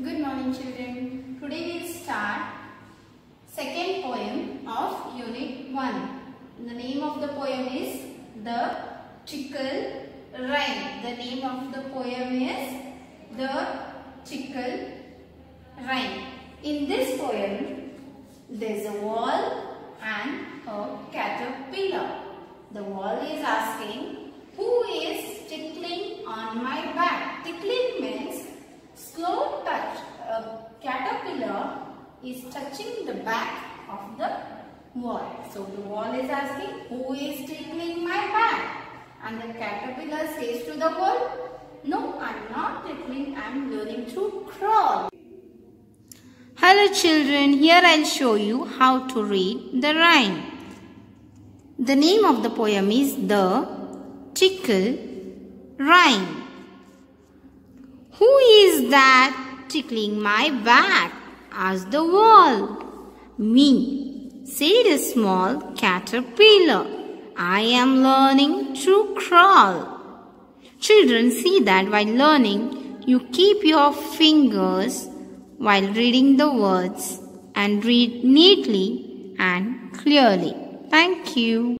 Good morning children. Today we will start second poem of unit 1. The name of the poem is The Tickle Rhyme. The name of the poem is The Tickle Rhyme. In this poem there is a wall and a caterpillar. The wall is asking who is tickling on my back? Tickling means slow touch. A caterpillar is touching the back of the wall. So the wall is asking who is tickling my back? And the caterpillar says to the wall, no I am not tickling, I am learning to crawl. Hello children, here I'll show you how to read the rhyme. The name of the poem is The Tickle Rhyme. Who is that tickling my back? Asked the wall. Me, said a small caterpillar. I am learning to crawl. Children see that while learning, you keep your fingers while reading the words and read neatly and clearly. Thank you.